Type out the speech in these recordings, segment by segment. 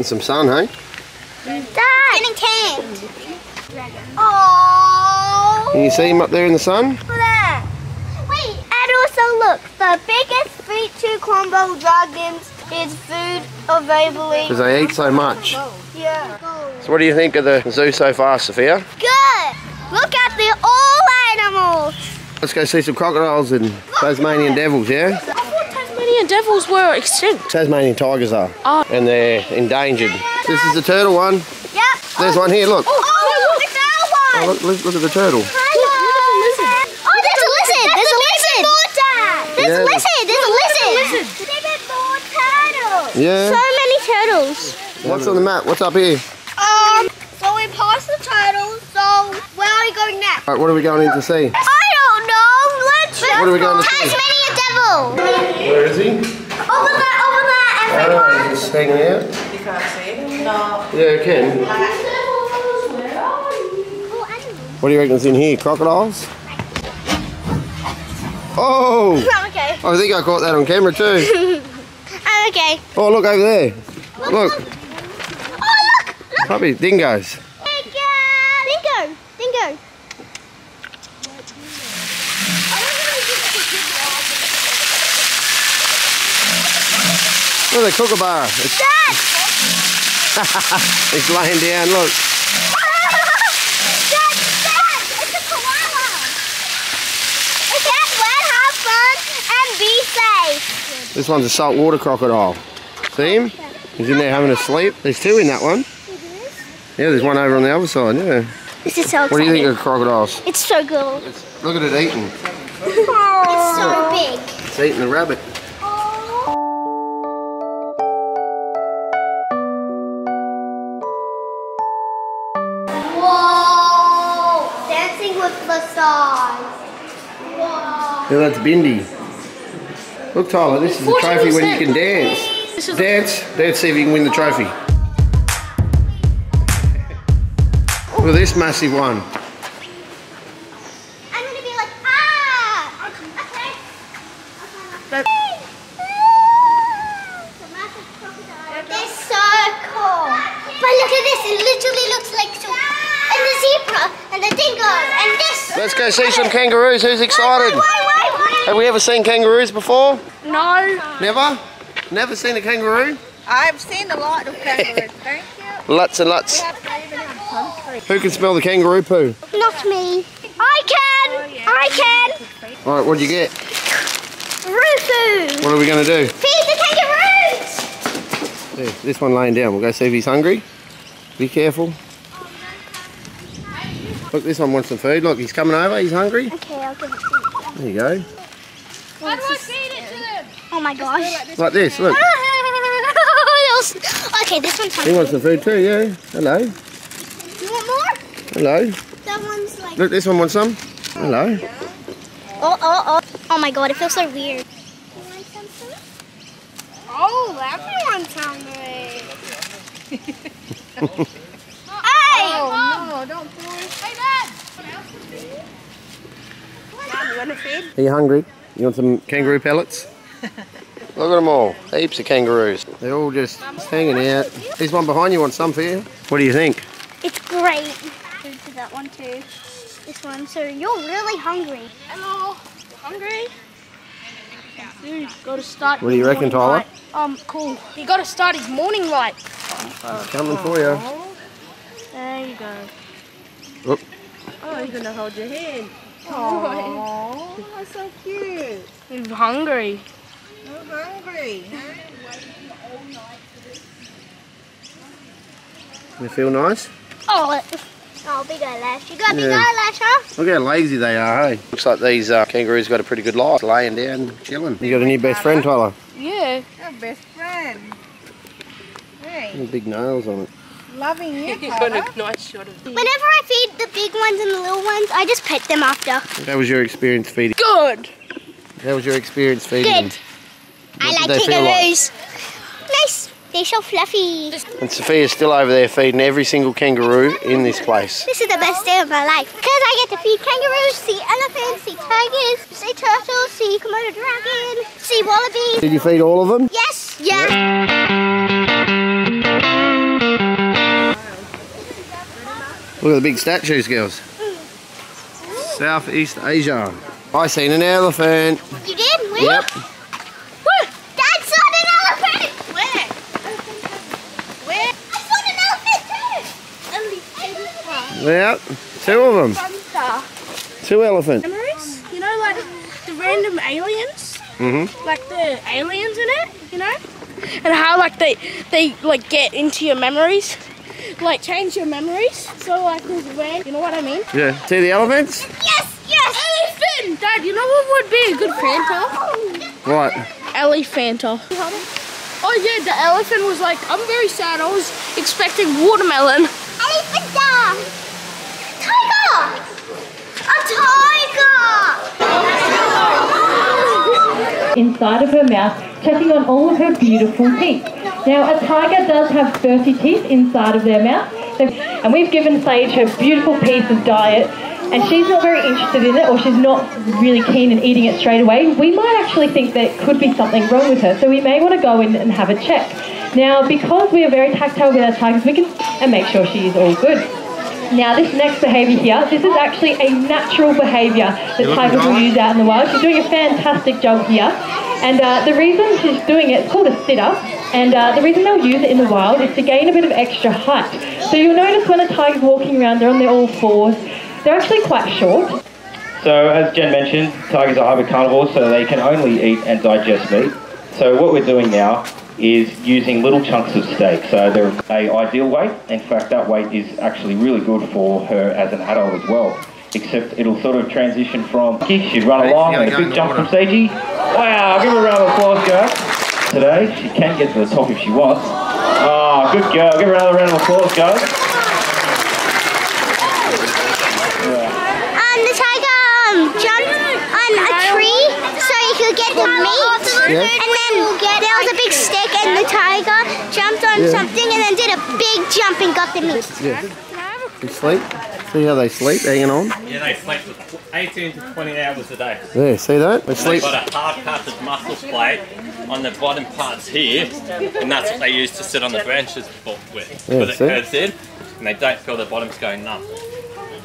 getting some sun, hey? Dad. Getting tanned. Oh. Can you see him up there in the sun? Look at that. Wait, and also look, the biggest feature Komodo dragons is food available. Because they eat so much. Yeah. So what do you think of the zoo so far, Sophia? Good. Look at the all animals. Let's go see some crocodiles and Tasmanian devils, yeah? I thought Tasmanian devils were extinct. Tasmanian tigers are. Oh. And they're endangered. This is the turtle one. Yep. There's one here, look. Oh, look, it's our Oh, one. look, look, look at the turtle. Oh, there's a lizard. There's a lizard. There's Yeah. a lizard. There's a lizard. There's more turtles. Yeah. So many turtles. What's on the map? What's up here? Um, so we passed the turtles. So where are we going next? All right, what are we going in to see? I don't know. Let's What are we going to see? Tasmania. Where is he? Over there, over there, everyone. Oh, he's just hanging out. You can't see them? No. Yeah, you can. What do you reckon's in here? Crocodiles? Oh! I'm okay. I think I caught that on camera too. I'm okay. Oh, look over there. Look, Oh, look. Look. puppy, dingoes. Look at the kookaburra. It's, Dad. it's laying down, look. Dad, Dad, it's a koala. Get wet, have fun, and be safe. This one's a saltwater crocodile. See him? He's in there having a sleep. There's two in that one. Mm-hmm. Yeah, there's one over on the other side, yeah. This is so What do you think of crocodiles? It's so good. Look at it eating. It's so big. It's eating the rabbit. Yeah, that's Bindi. Look, Tyler, this is a trophy when you can dance. Dance. Dance, see if you can win the trophy. Look at this massive one. I'm gonna be like, ah! Okay. They're so cool. But look at this, it literally looks like so. And the zebra, and the dingo, and this. Let's go see some kangaroos. Who's excited? Have we ever seen kangaroos before? no. Never? Never seen a kangaroo? I've seen a lot of kangaroos. Thank you. Lots and lots. We have to even have country. Who can smell the kangaroo poo? Not me. I can! Oh, I can! All right, what'd you get? Rufu! What are we going to do? Feed the kangaroos! There, this one laying down. We'll go see if he's hungry. Be careful. Look, this one wants some food. Look, he's coming over. He's hungry. Okay, I'll give it to you. There you go. How do I feed it to them? Oh my gosh. Like this. Look. okay, this one's hungry. He wants some food too. Yeah. Hello. You want more? Hello. That one's like. Look, this one wants some. Hello. Oh, oh, oh. Oh my god, it feels so weird. You want some food? Oh, everyone's hungry. hey! Oh, no, don't push. Hey, Dad! You want to feed? Are you hungry? You want some kangaroo pellets? Look at them all. Heaps of kangaroos. They're all just hanging out. There's one behind you. Want some for you? What do you think? It's great. Food to that one too. This one. So you're really hungry. Hello. Hungry? Dude, gotta start. What do you reckon, Tyler? right. Um, cool. He gotta start his morning right. Coming for you. There you go. Look. Oh, he's going to hold your hand. Oh, that's so cute. He's hungry. I'm hungry. You feel nice? Oh, oh, big eyelash. You got big Yeah. eyelash, huh? Look how lazy they are, hey? Looks like these uh, kangaroos got a pretty good life, laying down, chilling. You got a new best friend, Tyler? Yeah. Your best friend. Hey, Big nails on it. Loving you, He's got Tyler. a nice shot of Whenever I feed the big ones and the little ones, I just pet them after. That was your experience feeding? Good. How was your experience feeding them? Good. I like did they feel like? kangaroos. Nice. They They're so fluffy. And Sophia's still over there feeding every single kangaroo in this place. This is the best day of my life. Because I get to feed kangaroos, see elephants, see tigers, see turtles, see Komodo dragon, see wallabies. Did you feed all of them? Yes, yeah. Look at the big statues, girls. Southeast Asia. I seen an elephant. You did? Where? Yep. Where? Dad saw an elephant! Where? Where? I saw an elephant too! Yeah. Two of them. Two elephants. Memories? You know, like the random aliens? Mm-hmm. Like the aliens in it, you know? And how like they they like get into your memories. Like change your memories. So like there's random you know what I mean? Yeah. See the elephants? Yes, yes! Elephant! Dad, you know what would be a good Fanta? What? Elephanta. Oh yeah, the elephant was like, I'm very sad. I was expecting watermelon. Elephant! Tiger! A tiger! inside of her mouth, checking on all of her beautiful teeth. Now, a tiger does have 30 teeth inside of their mouth, and we've given Sage her beautiful piece of diet, and she's not very interested in it, or she's not really keen in eating it straight away. We might actually think there could be something wrong with her, so we may want to go in and have a check. Now, because we are very tactile with our tigers, we can and make sure she is all good. Now, this next behaviour here, this is actually a natural behaviour that tigers will use out in the wild. She's doing a fantastic job here. And uh, the reason she's doing it, it's called a sitter. And uh, the reason they'll use it in the wild is to gain a bit of extra height. So you'll notice when a tiger's walking around, they're on their all fours. They're actually quite short. So, as Jen mentioned, tigers are hypercarnivores, so they can only eat and digest meat. So, what we're doing now is using little chunks of steak. So, they're a ideal weight. In fact, that weight is actually really good for her as an adult as well. Except it'll sort of transition from she'd run along and a gotta go in big jump from water. Stagey. Wow, give her a round of applause, girl. Today, she can get to the top if she wants. Oh, good girl. Give her another round of applause, guys. And the tiger um, jumped on a tree so he could get the meat. Yeah. And then there was a big stick and the tiger jumped on Yeah. something and then did a big jump and got the meat. Yeah. They sleep. See how they sleep, hanging on? Yeah, they sleep for 18 to 20 hours a day. There, see that? They sleep. They've sleep. got a hard-cutted muscle plate on the bottom parts here, and that's what they use to sit on the branches for, with. Yeah, Because it see? curves in, and they don't feel the bottoms going numb.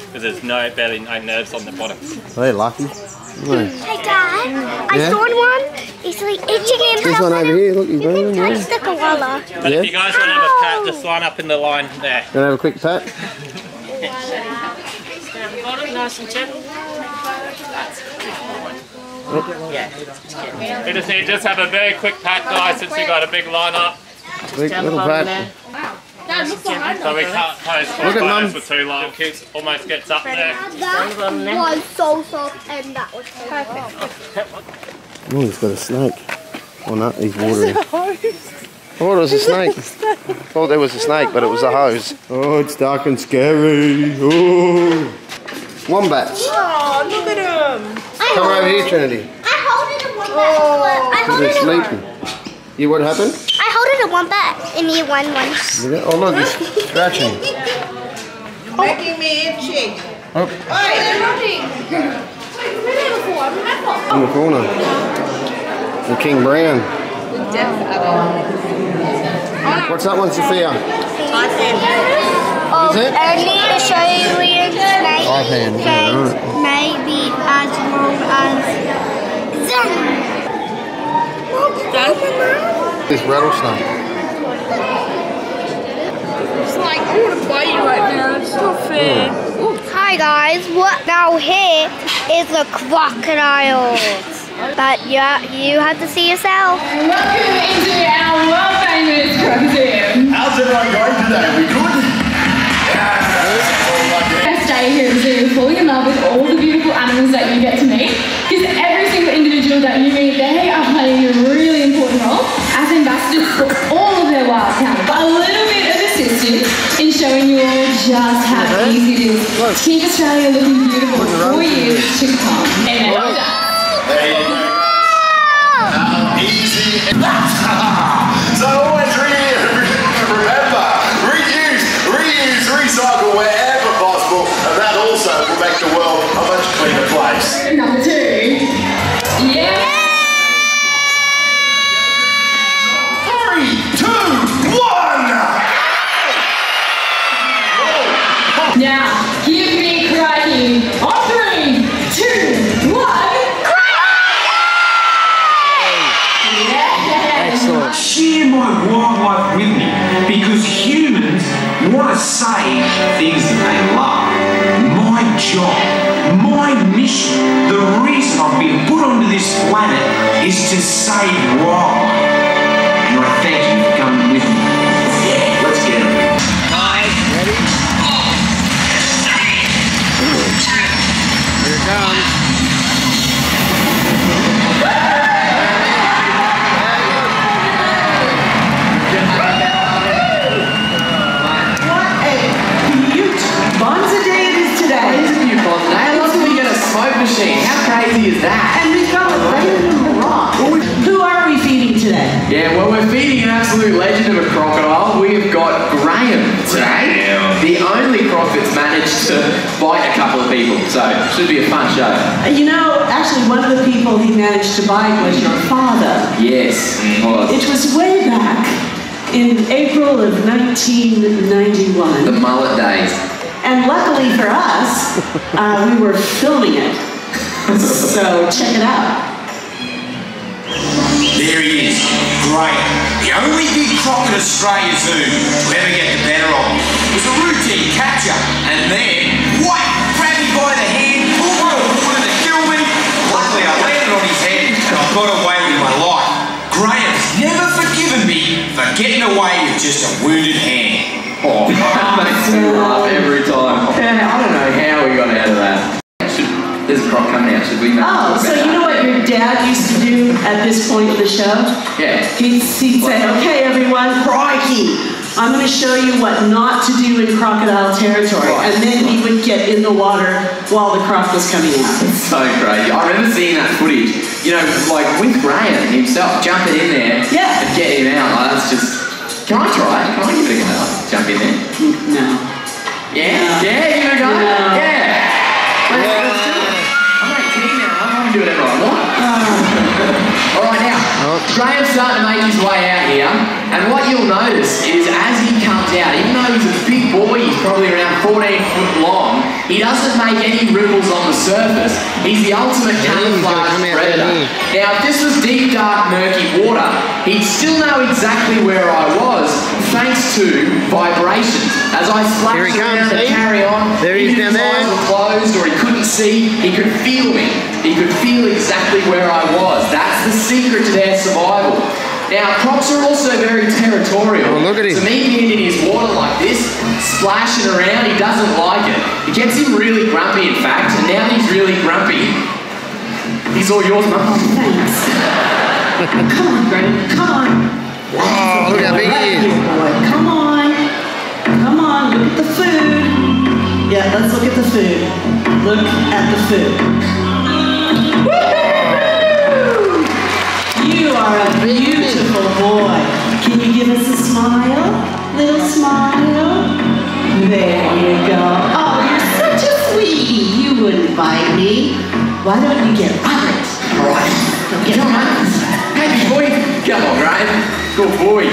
Because there's no, barely no nerves on the bottoms. They're lucky. Yeah. Hey Dad, I Yeah? saw one. He's like itching and There's one over here. Look, he's You can moving. Yeah. touch the koala. But Yeah. if you guys want to have a pat, just line up in the line there. Gonna have a quick pat? Nice and gentle. We just need to just have a very quick pat, guys, since we got a big line up. Quick little pat. Dad, So we can't post Look at Mum. photos for too long. Keeps almost gets up there. That was so soft and that was perfect. Oh, he's got a snake. Oh no, he's watering. I thought it was a snake. I thought oh, there was a snake, but it was a hose. Oh, it's dark and scary. Oh. Wombats. Oh, look at him. Come over here, Trinity. I hold it in one back. Oh. I hold They're it in one. sleeping. You what happened? I hold it in one back in year one once. Did? Oh look, he's scratching. You're making me itchy. Oh, in the corner. The King Brown. What's that one, Sophia? Oh, Is it? only Australian snake Five hands, yeah, oh, can right. maybe as long as This rattlesnake. It's like, I want to bite you right now. It's not fair. Hi guys, what now here is a crocodiles. But yeah, you have to see yourself. Welcome into our world famous Crocodile. How's everyone going today? We good? Best day here at zoo, falling in love with all the beautiful animals that you get to meet. Because every single individual that you meet, they are playing a really important role as ambassadors for all of their wild talent. But a little bit of assistance in showing you all just how easy it is to keep Australia looking beautiful for years to come. Amen. so always remember, reuse, reuse, recycle wherever possible, and that also will make the world a much cleaner place. Number two. Yeah! This planet is to save wildlife. A. How crazy is that? And we've got a random rock. Who are we feeding today? Yeah, well, we're feeding an absolute legend of a crocodile. We've got Graham today, the only croc that's managed to bite a couple of people. So, it should be a fun show. Uh, You know, actually, one of the people he managed to bite was your father. Yes, it was. It was way back in April of 1991. The mullet days. And luckily for us, uh, we were filming it. So check it out. There he is. Great. The only big croc at Australia Zoo to ever get the better of him. It was a routine capture. And then, whack, grab him by the hand, pull him, wanted to kill me. Luckily, I landed on his head and I got away with my life. Graham's never forgiven me for getting away with just a wounded hand. Oh, that makes me laugh every time. I don't know how we got out of that. Should, coming out. Should we maybe Oh, so you know what your dad used to do at this point in the show? Yeah. He'd, he'd say, okay, everyone, crikey, I'm going to show you what not to do in crocodile territory. Right. And then he would get in the water while the croc was coming out. So crazy. I remember seeing that footage, you know, like with Graham himself, jumping in there Yeah. and getting him out. Like, that's just. Can I try? Can I give it a go? Jump in there? No. Out, even though he's a big boy, he's probably around 14 foot long, he doesn't make any ripples on the surface. He's the ultimate camouflage predator. Now, if this was deep, dark, murky water, he'd still know exactly where I was, thanks to vibrations. As I splashed around comes, and eh? carry on, There he is even if down his eyes there. were closed or he couldn't see, he could feel me. He could feel exactly where I was. That's the secret to their survival. Now, crocs are also very territorial. Oh, look at him. So me being in his water like this, splashing around, he doesn't like it. It gets him really grumpy, in fact, and now he's really grumpy, he's all yours, mum. Thanks. Come on, Graham. Come on. Oh, look how big he is. Come on. Come on. Look at the food. Yeah, let's look at the food. Look at the food. You are a beautiful boy. Can you give us a smile? Little smile? There you go. Oh, you're such a sweetie. You wouldn't bite me. Why don't you get Robert? Right. Get Come on. Robert. Happy boy. Come on, Graham. Good boy.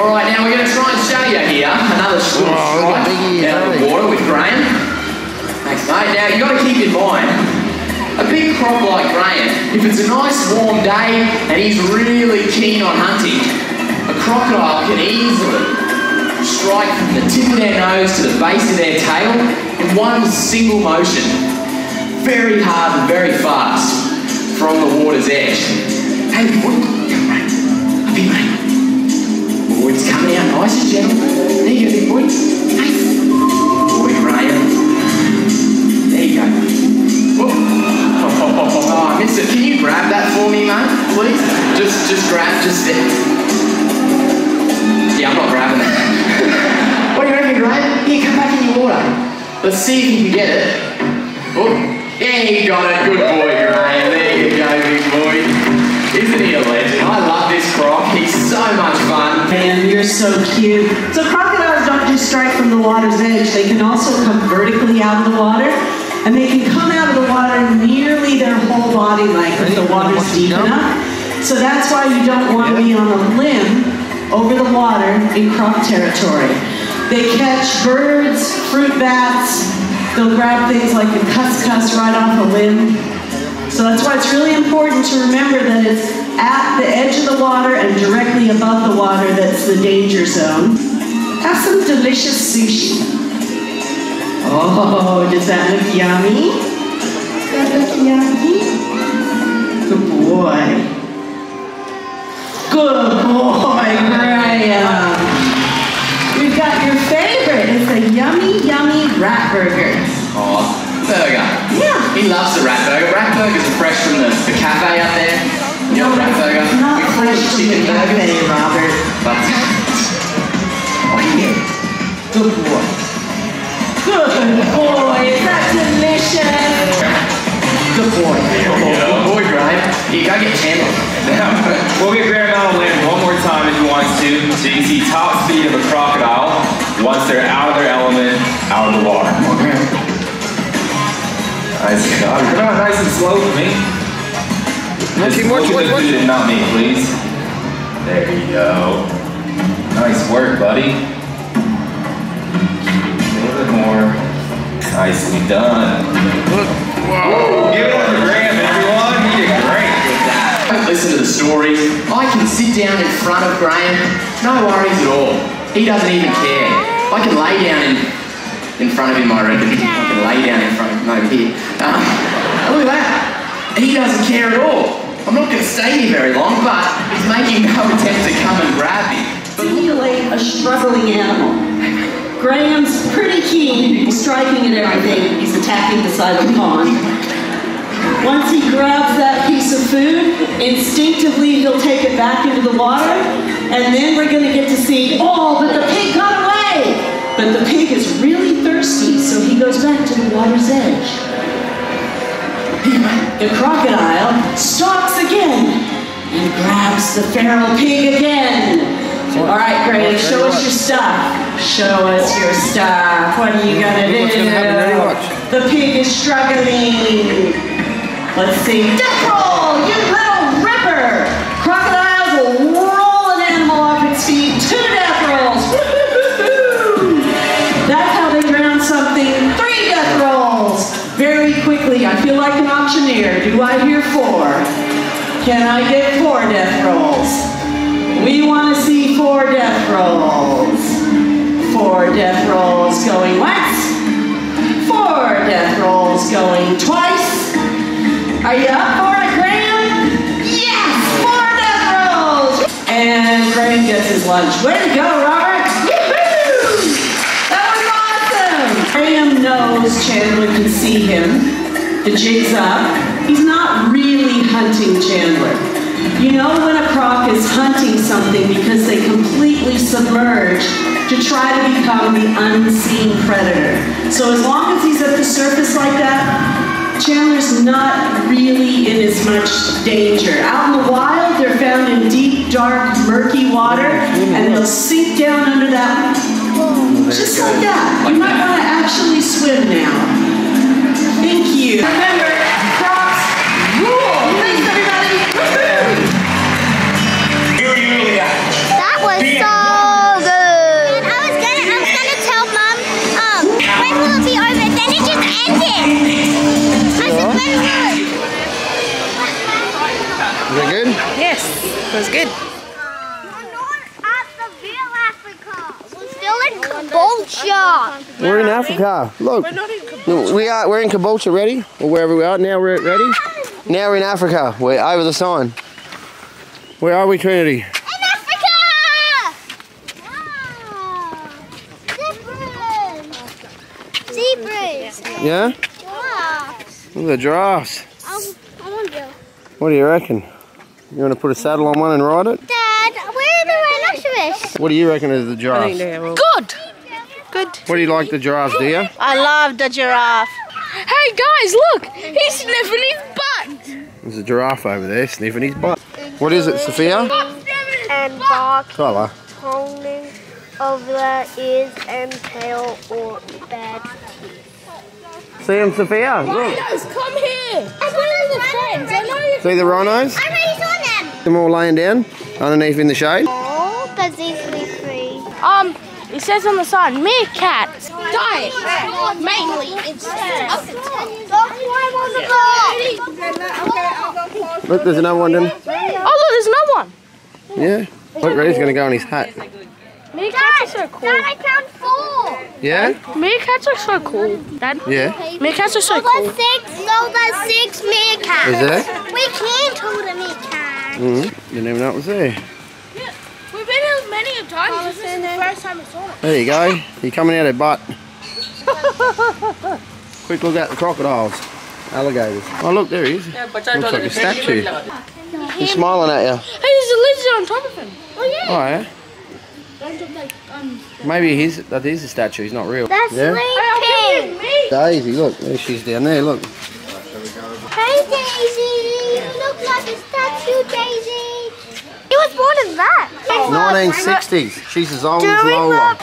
All right, now we're going to try and show you here another short Oh, strike big he is, out of the water with Graham. Thanks, mate. Now, you've got to keep in mind, a big croc like Graham, if it's a nice warm day and he's really keen on hunting, a crocodile can easily strike from the tip of their nose to the base of their tail in one single motion. Very hard and very fast from the water's edge. Hey, boy, come right. Up here, mate. Coming out nice and gentle. There you go, big boy. Hey. Boy, Graham. There you go. Whoa. Oh, I missed it. Can you grab that for me, mate, please? Just, just grab, just it. Yeah, I'm not grabbing it. what do you reckon, Graham? Here, come back in your water. Let's see if you can get it. Oh, yeah, you got it. Good boy, Graham. There you go, big boy. Isn't he a legend? I love this croc. He's so much fun. Man, you're so cute. So crocodiles don't just strike from the water's edge. They can also come vertically out of the water. And they can come out of the water nearly their whole body length if the water's deep enough. So that's why you don't want to be on a limb over the water in croc territory. They catch birds, fruit bats, they'll grab things like the cuscus right off a limb. So that's why it's really important to remember that it's at the edge of the water and directly above the water that's the danger zone. Have some delicious sushi. Oh, does that look yummy? Does that look yummy? Good boy. Good boy, Graham. We've got your favorite. It's a yummy, yummy rat burger. Oh, burger. Yeah. He loves the rat burger. Rat burgers are fresh from the, the cafe out there. You know, rat burger. Not We call fresh it from chicken the burger. cafe, Robert. But, oh yeah. Good boy. Good boy. Is that delicious? Good boy. Boy, Graham. Here, go get. Now, we'll get of land one more time if he wants to, so you can see top speed of a crocodile once they're out of their element, out of the water. Graham. Nice job. On, nice and slow for me. Just Okay, watch, look watch, at the not me, please. There you go. Nice work, buddy. A little bit more. Nicely done. Whoa. Give it up for Graham, everyone. He did great with that. Don't listen to the story. I can sit down in front of Graham, no worries at all. He doesn't even care. I can lay down in, in front of him, I reckon. I can lay down in front of him over here. Um, look at that. He doesn't care at all. I'm not going to stay here very long, but he's making no attempt to come and grab me. Simulate a struggling animal. Graham's pretty keen, striking at everything, he's attacking the side of the pond. Once he grabs that piece of food, instinctively he'll take it back into the water, and then we're gonna get to see, oh, but the pig got away! But the pig is really thirsty, so he goes back to the water's edge. The crocodile stalks again and grabs the feral pig again. All right, Graham, show us your stuff. Show us your stuff. What are you gonna do? Gonna happen? Ready, watch. The pig is struggling. Let's see. Death roll, you little ripper! Crocodiles will roll an animal off its feet. Two death rolls. That's how they drown something. Three death rolls. Very quickly. I feel like an auctioneer. Do I hear four? Can I get four death rolls? We want to see four death rolls. Four death rolls going once. Four death rolls going twice. Are you up for it, Graham? Yes! Four death rolls! And Graham gets his lunch. Way to go, Robert! That was awesome! Graham knows Chandler can see him. The jig's up. He's not really hunting Chandler. You know when a croc is hunting something because they completely submerge to try to become the unseen predator. So as long as he's at the surface like that, Chandler's not really in as much danger. Out in the wild, they're found in deep, dark, murky water, and they'll sink down under that, just like that. You might want to actually swim now. Thank you. Remember, Is that good? Yes, it was good. At the real Africa. We're still in Caboolture. We're in Africa. Look. No, We are. We're in Caboolture. Ready? Or wherever we are. Now we're ready. Now we're in Africa. We're over the sign. Where are we, Trinity? In Africa! Wow. Zebras. Zebras. Yeah. Giraffes. Look at the giraffes. Um, I wonder. What do you reckon? You want to put a saddle on one and ride it? Dad, where are the rhinoceros? What do you reckon of the giraffes? Good. Good. What do you like the giraffes, do you? I love the giraffe. Hey guys, look! He's sniffing his butt. There's a giraffe over there sniffing his butt. What is it, Sophia? and bark Tyler. holding of their ears and tail or bad teeth. See them, Sophia? Look. Rhinos, come here. I'm one the friends. I know you. See the rhinos? I already saw them. Them all laying down underneath in the shade. Oh, because these will free. Um, it says on the sign, meerkats diet mainly instead of Look, there's another one. Then. Oh look, there's another one. Yeah. Look, Reddy's going to go on his hat. Meerkats are so cool. Dad, I found four. Yeah? Meerkats are so cool, Dad. Yeah. Meerkats are so No, cool. there's six. No, there's six meerkats. Is there? We can't hold a meerkat. Mm -hmm. Didn't even know it was there. Yeah, We've been here many a times. This is the first time I saw it. There you go. You're coming out of butt. Quick look at the crocodiles. Alligators. Oh, look, there he is. Yeah, but Looks like a statue. He's smiling at you. Hey, there's a lizard on top of him. Oh yeah. Oh, yeah? Don't jump like um. Maybe he's, that is a statue. He's not real. That's yeah? sleeping. Daisy, look. There she's down there. Look. Hey, Daisy. You look like a statue, Daisy. He was born in that. 1960s. She's as old as Doing Lola.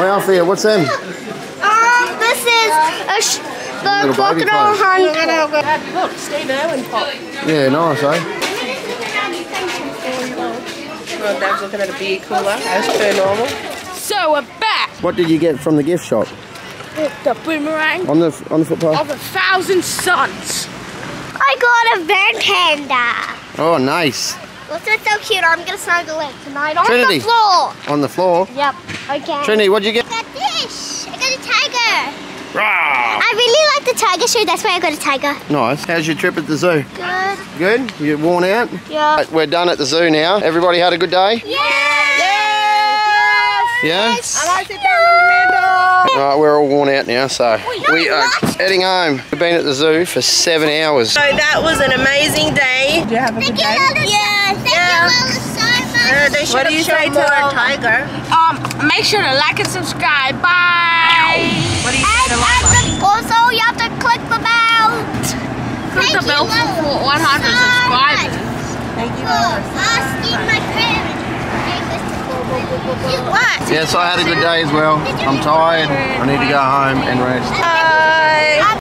Way off there. What's them? Um, this is a sh the Little baby crocodile clothes. hunt. Look, Steve Irwin pop. Yeah, nice, eh? Well, Dad's looking at a beer cooler, as per normal. So we're back. What did you get from the gift shop? The boomerang On the on the footpath? of a thousand suns. I got a bear panda. Oh, nice. Look, it's so cute. I'm gonna snuggle it tonight on Trinity. the floor. On the floor. Yep. Okay. Trinity, what'd you get? I got this. I got a tiger. Rah! I really like the tiger shoe, That's why I got a tiger. Nice. How's your trip at the zoo? Good. Good? You worn out? Yeah. Right, we're done at the zoo now. Everybody had a good day? Yes. Yeah? I like it down in the middle. Right, we're all worn out now, so we are heading home. We've been at the zoo for seven hours. So that was an amazing day. Did you have a good day? Yes. Thank Yeah. you, Lola, so much. Uh, they what do you say to our tiger? Um, make sure to like and subscribe. Bye. What do you say to And, and the, also, you have to click the bell. Click the bell for 100 so subscribers. Thank you. For asking my friend. What? Yes, I had a good day as well. I'm tired. I need to go home and rest. Uh,